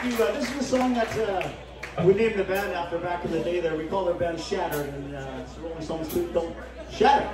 thank you. Uh, this is a song that uh, we named the band after back in the day there. We called our band Shattered, and uh, it's Rolling Stones. Don't shatter.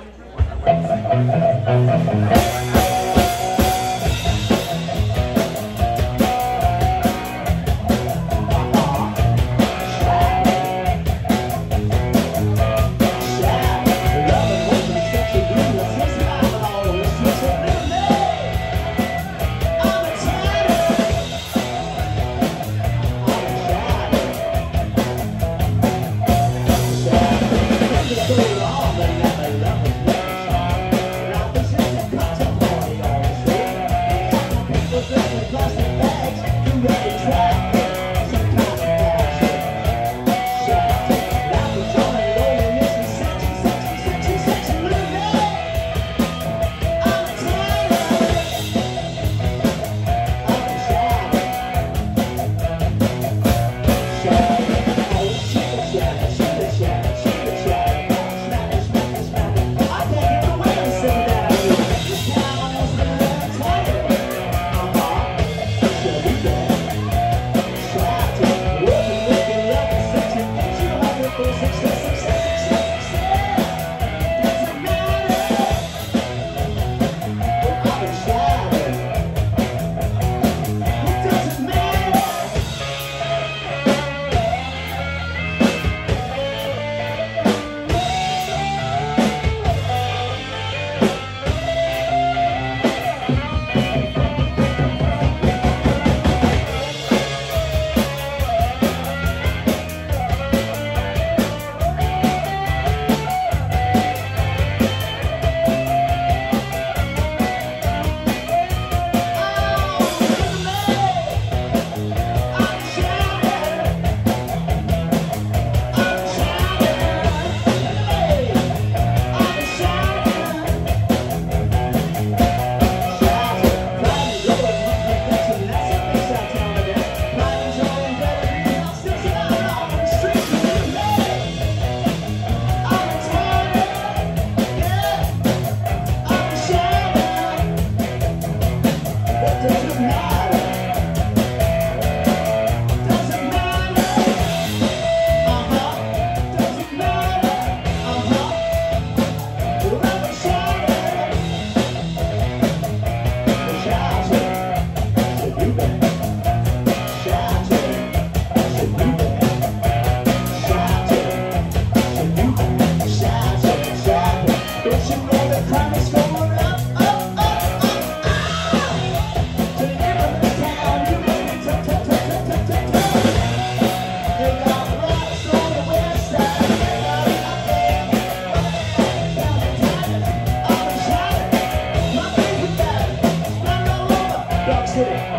City.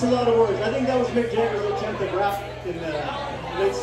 That's a lot of words. I think that was Mick Jagger's attempt at rap in the late